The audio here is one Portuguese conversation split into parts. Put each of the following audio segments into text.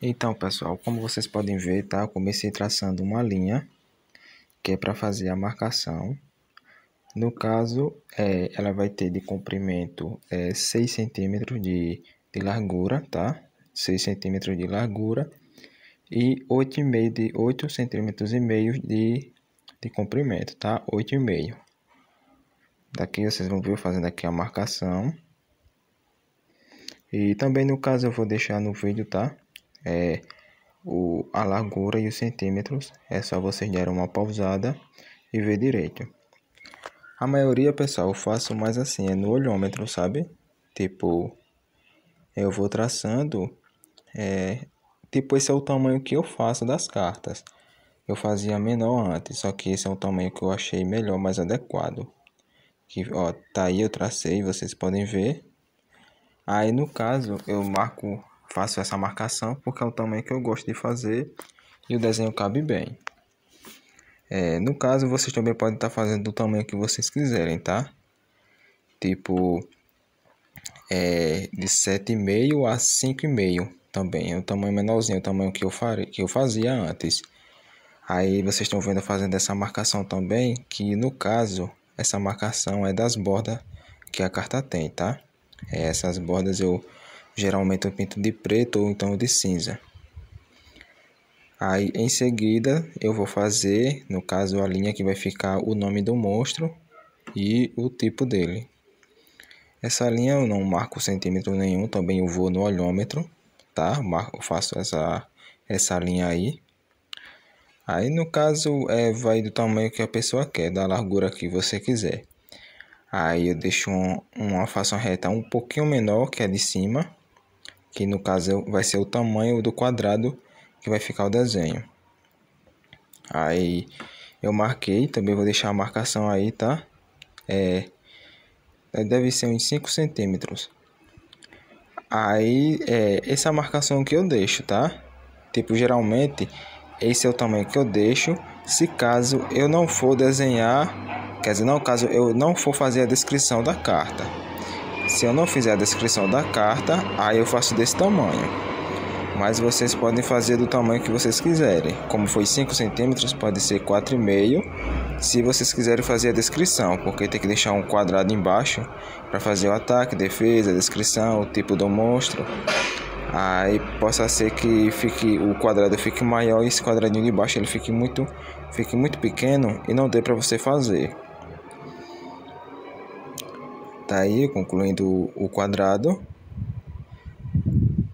Então, pessoal, como vocês podem ver, tá? Eu comecei traçando uma linha, que é para fazer a marcação. No caso, é, ela vai ter de comprimento é, 6 centímetros de, de largura, tá? 6 centímetros de largura e 8,5 de 8 centímetros e meio de, de comprimento, tá? 8,5. Daqui vocês vão ver fazendo aqui a marcação. E também no caso eu vou deixar no vídeo, tá? É, o, a largura e os centímetros. É só vocês darem uma pausada e ver direito. A maioria, pessoal, eu faço mais assim, é no olhômetro, sabe? Tipo, eu vou traçando, é, tipo, esse é o tamanho que eu faço das cartas. Eu fazia menor antes, só que esse é o tamanho que eu achei melhor, mais adequado. Que, ó, tá aí, eu tracei, vocês podem ver. Aí, no caso, eu marco faço essa marcação porque é o tamanho que eu gosto de fazer e o desenho cabe bem. É, no caso, vocês também podem estar tá fazendo do tamanho que vocês quiserem, tá? Tipo, é, de 7,5 a 5,5 também. É um tamanho menorzinho, o tamanho que eu, farei, que eu fazia antes. Aí vocês estão vendo fazendo essa marcação também, que no caso, essa marcação é das bordas que a carta tem, tá? É, essas bordas eu Geralmente eu pinto de preto ou então de cinza. Aí em seguida eu vou fazer, no caso a linha que vai ficar o nome do monstro e o tipo dele. Essa linha eu não marco centímetro nenhum, também eu vou no olhômetro, tá? Marco, faço essa, essa linha aí. Aí no caso é, vai do tamanho que a pessoa quer, da largura que você quiser. Aí eu deixo um, uma faço uma reta um pouquinho menor que a de cima que no caso vai ser o tamanho do quadrado que vai ficar o desenho. Aí eu marquei, também vou deixar a marcação aí, tá? É, deve ser uns 5 centímetros. Aí, é, essa marcação que eu deixo, tá? Tipo, geralmente, esse é o tamanho que eu deixo. Se caso eu não for desenhar, quer dizer, não, caso eu não for fazer a descrição da carta. Se eu não fizer a descrição da carta, aí eu faço desse tamanho. Mas vocês podem fazer do tamanho que vocês quiserem. Como foi 5 centímetros, pode ser 4,5 se vocês quiserem fazer a descrição, porque tem que deixar um quadrado embaixo para fazer o ataque, defesa, descrição, o tipo do monstro. Aí possa ser que fique o quadrado fique maior e esse quadradinho de baixo ele fique muito fique muito pequeno e não dê para você fazer. Tá aí, concluindo o quadrado.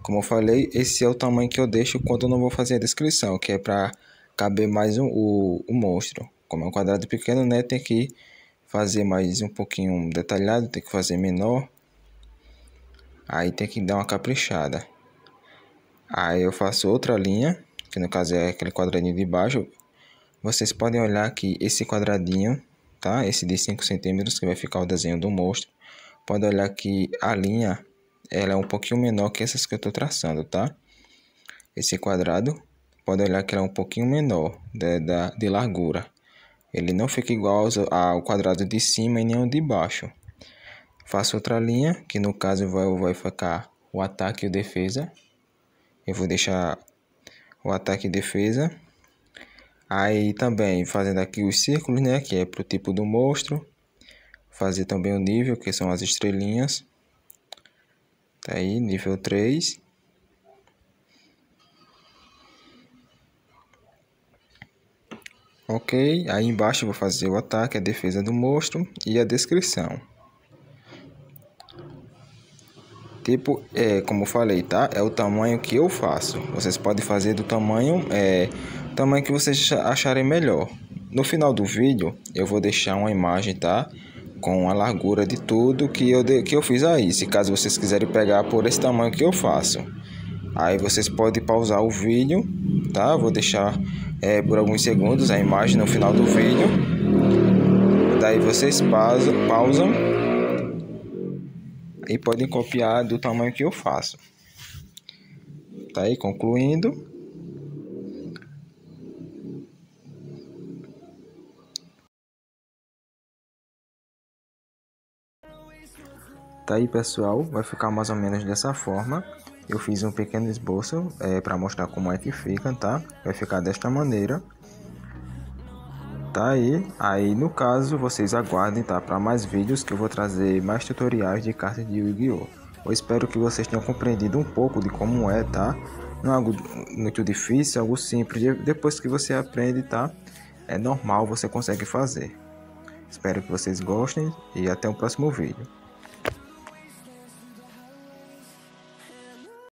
Como eu falei, esse é o tamanho que eu deixo quando eu não vou fazer a descrição, que é para caber mais um, o, o monstro. Como é um quadrado pequeno, né, tem que fazer mais um pouquinho detalhado, tem que fazer menor. Aí tem que dar uma caprichada. Aí eu faço outra linha, que no caso é aquele quadradinho de baixo. Vocês podem olhar que esse quadradinho, tá? Esse de 5 centímetros que vai ficar o desenho do monstro pode olhar que a linha ela é um pouquinho menor que essas que eu estou traçando, tá? Esse quadrado, pode olhar que ela é um pouquinho menor de, de, de largura. Ele não fica igual ao quadrado de cima e nem ao de baixo. Faço outra linha, que no caso vai, vai ficar o ataque e o defesa. Eu vou deixar o ataque e defesa. Aí também fazendo aqui os círculos, né, que é para o tipo do monstro fazer também o nível, que são as estrelinhas. Tá aí, nível 3. Ok, aí embaixo vou fazer o ataque, a defesa do monstro e a descrição. Tipo, é, como eu falei, tá? É o tamanho que eu faço. Vocês podem fazer do tamanho, é, tamanho que vocês acharem melhor. No final do vídeo, eu vou deixar uma imagem, tá? com a largura de tudo que eu, de, que eu fiz aí. Se caso vocês quiserem pegar por esse tamanho que eu faço. Aí vocês podem pausar o vídeo, tá? Vou deixar é, por alguns segundos a imagem no final do vídeo. Daí vocês pausam, pausam e podem copiar do tamanho que eu faço. Tá aí concluindo. Tá aí pessoal, vai ficar mais ou menos dessa forma. eu fiz um pequeno esboço é, para mostrar como é que fica, tá? Vai ficar desta maneira. Tá aí, aí no caso vocês aguardem, tá? Para mais vídeos que eu vou trazer mais tutoriais de cartas de Yu-Gi-Oh! Eu espero que vocês tenham compreendido um pouco de como é, tá? Não é algo muito difícil, é algo simples. Depois que você aprende, tá? É normal, você consegue fazer. Espero que vocês gostem e até o próximo vídeo.